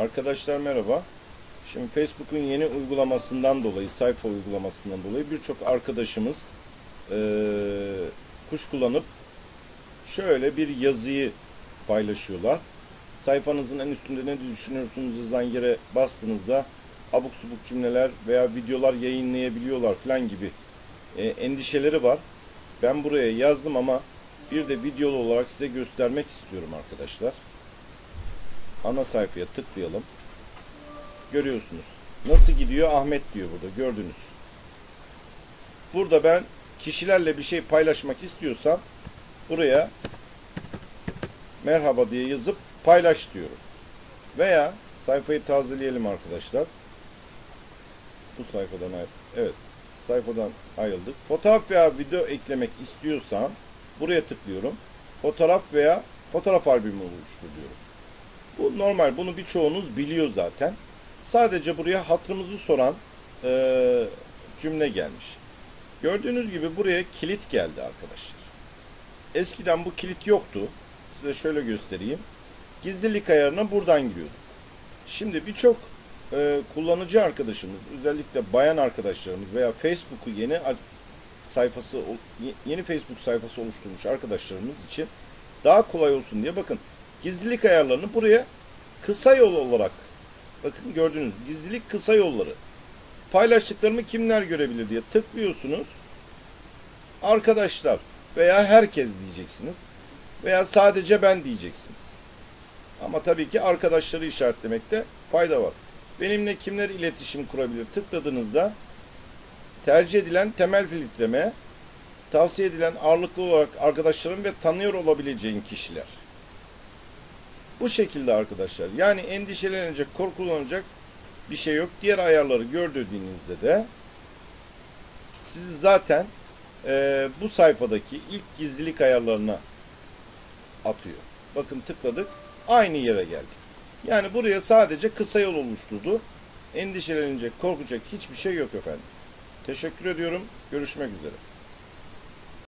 Arkadaşlar merhaba. Şimdi Facebook'un yeni uygulamasından dolayı, sayfa uygulamasından dolayı birçok arkadaşımız eee, kuş kullanıp şöyle bir yazıyı paylaşıyorlar. Sayfanızın en üstünde ne düşünüyorsunuz yazan yere bastığınızda abuk subuk cümleler veya videolar yayınlayabiliyorlar falan gibi e, endişeleri var. Ben buraya yazdım ama bir de videolu olarak size göstermek istiyorum arkadaşlar. Ana sayfaya tıklayalım. Görüyorsunuz. Nasıl gidiyor? Ahmet diyor burada. Gördünüz. Burada ben kişilerle bir şey paylaşmak istiyorsam buraya merhaba diye yazıp paylaş diyorum. Veya sayfayı tazeleyelim arkadaşlar. Bu sayfadan ayrı. Evet. Sayfadan ayrıldık. Fotoğraf veya video eklemek istiyorsam buraya tıklıyorum. Fotoğraf veya fotoğraf albümü oluştur diyorum. Bu normal. Bunu birçoğunuz biliyor zaten. Sadece buraya hatırımızı soran eee, cümle gelmiş. Gördüğünüz gibi buraya kilit geldi arkadaşlar. Eskiden bu kilit yoktu. Size şöyle göstereyim. Gizlilik ayarına buradan giriyorduk. Şimdi birçok e, kullanıcı arkadaşımız, özellikle bayan arkadaşlarımız veya Facebook'u yeni sayfası yeni Facebook sayfası oluşturmuş arkadaşlarımız için daha kolay olsun diye bakın gizlilik ayarlarını buraya kısa yol olarak bakın gördüğünüz gizlilik kısa yolları paylaştıklarımı kimler görebilir diye tıklıyorsunuz. Arkadaşlar veya herkes diyeceksiniz veya sadece ben diyeceksiniz. Ama tabii ki arkadaşları işaretlemekte fayda var. Benimle kimler iletişim kurabilir? Tıkladığınızda tercih edilen temel filtreme, tavsiye edilen ağırlıklı olarak arkadaşlarım ve tanıyor olabileceğin kişiler. Bu şekilde arkadaşlar. Yani endişelenecek, korkulanacak bir şey yok. Diğer ayarları gördüğünüzde de sizi zaten eee, bu sayfadaki ilk gizlilik ayarlarına atıyor. Bakın tıkladık. Aynı yere geldik. Yani buraya sadece kısa yol oluşturdu. Endişelenecek, korkacak hiçbir şey yok efendim. Teşekkür ediyorum. Görüşmek üzere.